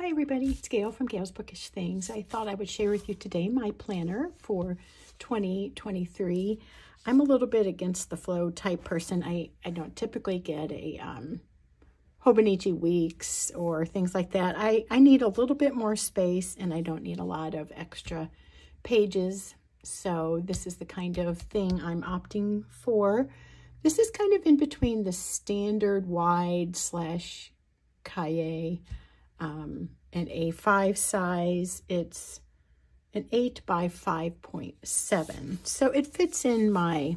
Hi everybody, it's Gail from Gail's Bookish Things. I thought I would share with you today my planner for 2023. I'm a little bit against the flow type person. I, I don't typically get a um, Hobonichi weeks or things like that. I, I need a little bit more space and I don't need a lot of extra pages. So this is the kind of thing I'm opting for. This is kind of in between the standard wide slash cahier um, an A5 size. It's an 8 by 5.7. So it fits in my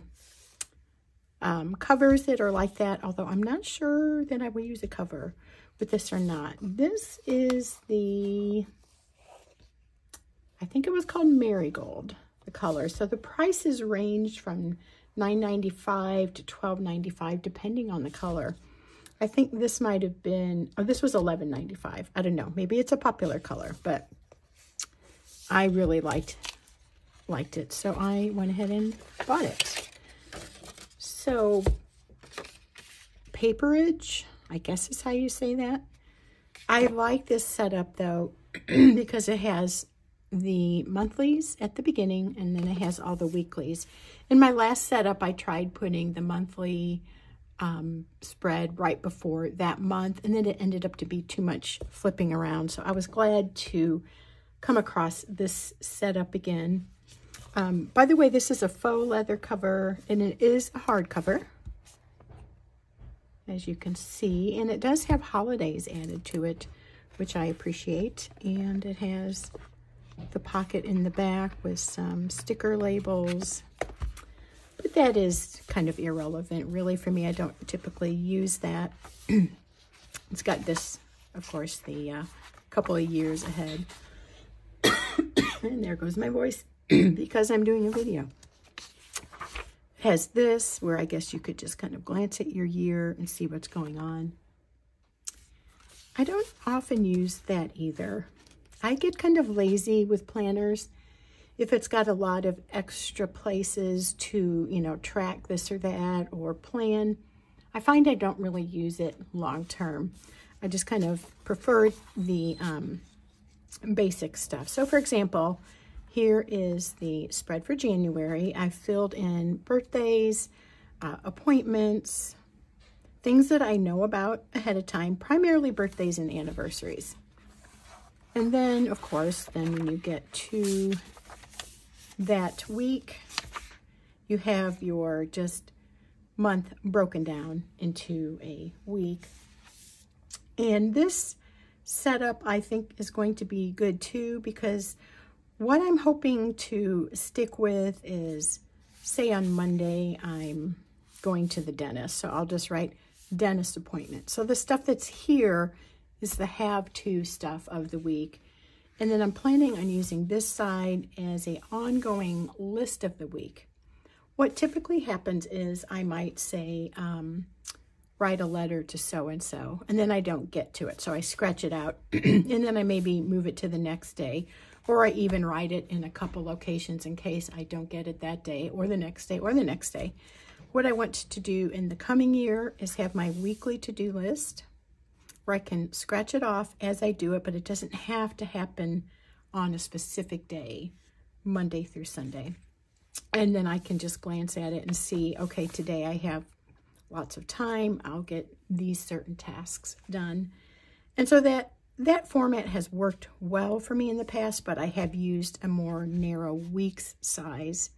um, covers that are like that, although I'm not sure that I will use a cover with this or not. This is the, I think it was called Marigold, the color. So the prices range from $9.95 to $12.95 depending on the color. I think this might have been, oh, this was $11.95. I don't know. Maybe it's a popular color, but I really liked liked it. So I went ahead and bought it. So paperage, I guess is how you say that. I like this setup though because it has the monthlies at the beginning and then it has all the weeklies. In my last setup, I tried putting the monthly um, spread right before that month, and then it ended up to be too much flipping around. So I was glad to come across this setup again. Um, by the way, this is a faux leather cover, and it is a hardcover, as you can see. And it does have holidays added to it, which I appreciate. And it has the pocket in the back with some sticker labels but that is kind of irrelevant, really, for me. I don't typically use that. it's got this, of course, the uh, couple of years ahead. and there goes my voice because I'm doing a video. It has this, where I guess you could just kind of glance at your year and see what's going on. I don't often use that either. I get kind of lazy with planners if it's got a lot of extra places to, you know, track this or that or plan, I find I don't really use it long term. I just kind of prefer the um, basic stuff. So for example, here is the spread for January. I filled in birthdays, uh, appointments, things that I know about ahead of time, primarily birthdays and anniversaries. And then, of course, then when you get to that week, you have your just month broken down into a week. And this setup, I think, is going to be good too because what I'm hoping to stick with is, say on Monday, I'm going to the dentist. So I'll just write dentist appointment. So the stuff that's here is the have-to stuff of the week. And then I'm planning on using this side as a ongoing list of the week. What typically happens is I might say, um, write a letter to so-and-so, and then I don't get to it. So I scratch it out, and then I maybe move it to the next day, or I even write it in a couple locations in case I don't get it that day, or the next day, or the next day. What I want to do in the coming year is have my weekly to-do list, where I can scratch it off as I do it, but it doesn't have to happen on a specific day, Monday through Sunday. And then I can just glance at it and see, okay, today I have lots of time. I'll get these certain tasks done. And so that that format has worked well for me in the past, but I have used a more narrow weeks size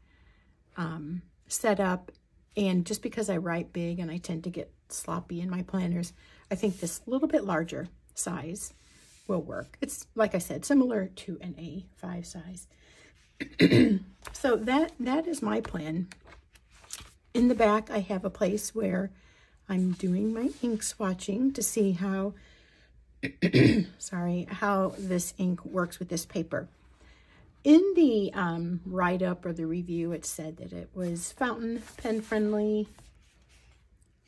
um, setup. And just because I write big and I tend to get sloppy in my planners, I think this little bit larger size will work. It's, like I said, similar to an A5 size. so that that is my plan. In the back, I have a place where I'm doing my ink swatching to see how, sorry, how this ink works with this paper. In the um, write-up or the review, it said that it was fountain pen friendly,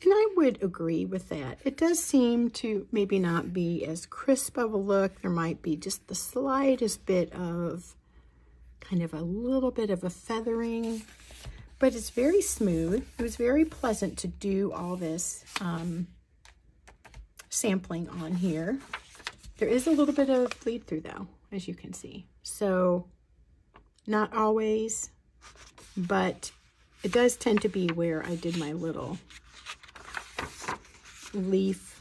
and I would agree with that. It does seem to maybe not be as crisp of a look. There might be just the slightest bit of kind of a little bit of a feathering, but it's very smooth. It was very pleasant to do all this um, sampling on here. There is a little bit of bleed through though, as you can see. So not always, but it does tend to be where I did my little leaf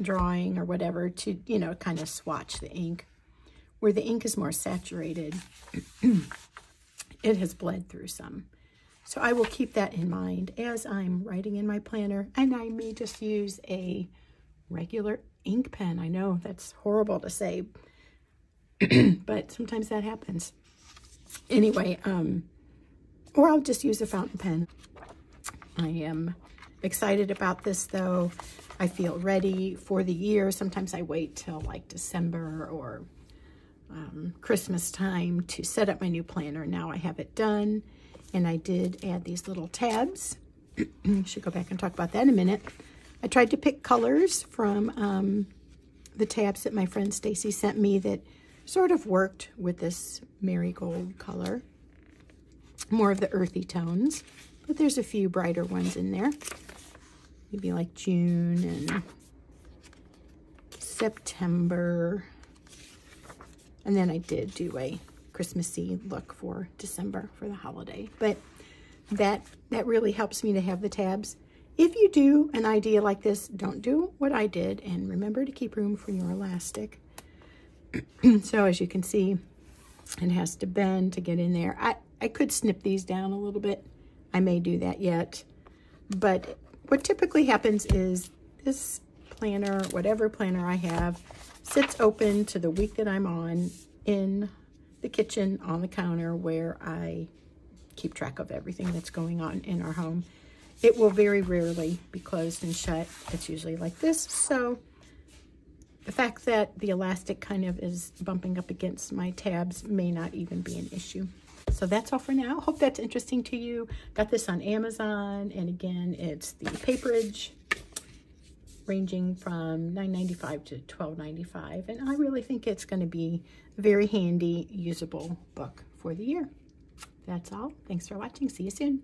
drawing or whatever to, you know, kind of swatch the ink. Where the ink is more saturated, it has bled through some. So I will keep that in mind as I'm writing in my planner. And I may just use a regular ink pen. I know that's horrible to say, but sometimes that happens. Anyway, um, or I'll just use a fountain pen. I am excited about this though. I feel ready for the year. Sometimes I wait till like December or um, Christmas time to set up my new planner. Now I have it done and I did add these little tabs. should go back and talk about that in a minute. I tried to pick colors from um, the tabs that my friend Stacy sent me that sort of worked with this marigold color. More of the earthy tones, but there's a few brighter ones in there. Maybe like June and September. And then I did do a Christmassy look for December for the holiday. But that, that really helps me to have the tabs. If you do an idea like this, don't do what I did. And remember to keep room for your elastic. so as you can see, it has to bend to get in there. I, I could snip these down a little bit. I may do that yet. But what typically happens is this planner, whatever planner I have, sits open to the week that I'm on in the kitchen on the counter where I keep track of everything that's going on in our home. It will very rarely be closed and shut. It's usually like this. So the fact that the elastic kind of is bumping up against my tabs may not even be an issue. So that's all for now. Hope that's interesting to you. Got this on Amazon. And again, it's the paperage ranging from $9.95 to $12.95. And I really think it's going to be a very handy, usable book for the year. That's all. Thanks for watching. See you soon.